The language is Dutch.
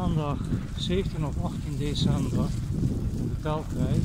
maandag 17 of 18 december in.